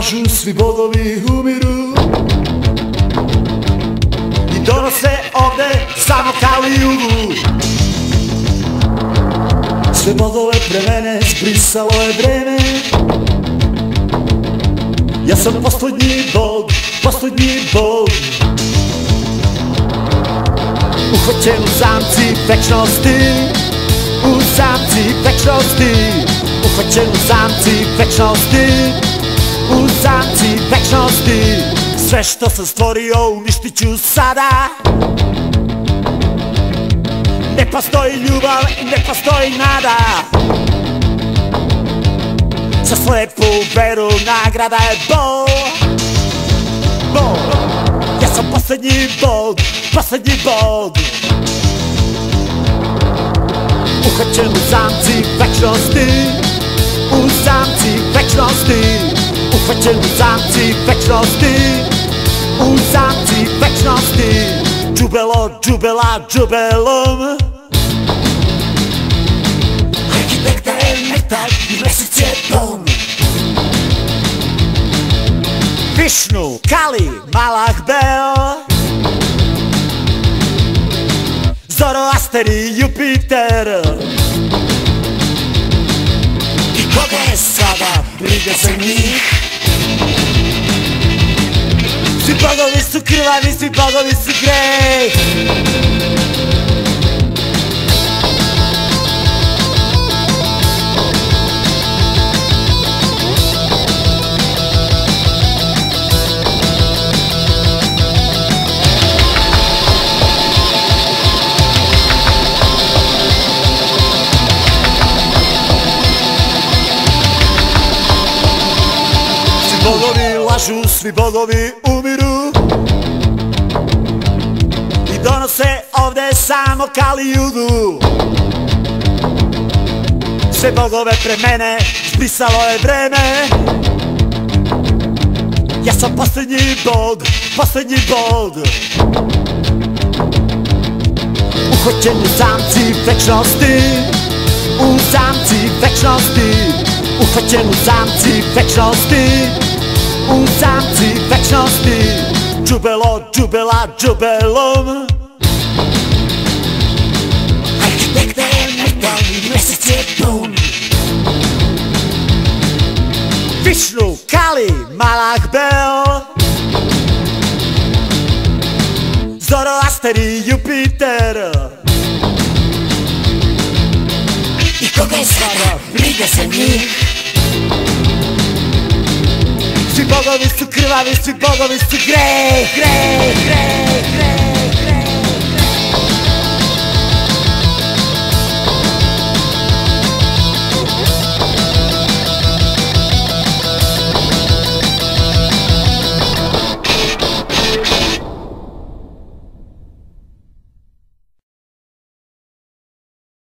lažu, svi bogovi umiru I donose ovde samo Kaliju Sve bogove pre mene zbrisalo je vreme Ja sam poslednji bog, poslednji bog Uhvaćen u zamci večnosti. U zamci večnosti. Uhvaćen u zamci večnosti U zamci večnosti. Sve što sam stvorio uništit ću sada. Ne postoji ljubav i ne postoji nada. Za slepu veru nagrada je bol. Bol. Ja sam poslednji bog, poslednji bog Uhvaćen u zamci U zamci večnosti. U zamci večnosti. Džubelo, džubela, džubelom. Metal i mesec je bom Višnu, Kali, Malah Beo Zoroaster i Jupiter. I koga je sada briga za njih Svi bogovi su krvavi, svi bogovi su grej Svi bogovi lažu, svi bogovi samo kalijudu Sve bogove pre mene zbrisalo je vreme Ja sam poslednji bog, poslednji bog Uhoćen u zamci večnosti. U zamci večnosti. Uhvaćen u zamci večnosti. U zamci večnosti. Džubelo, džubela, džubelom Višnu, Kali, Malah Beo. Zoroaster i Jupiter. I koga je sada briga za njih Svi bogovi su krvavi, svi bogovi su grej, grej, grej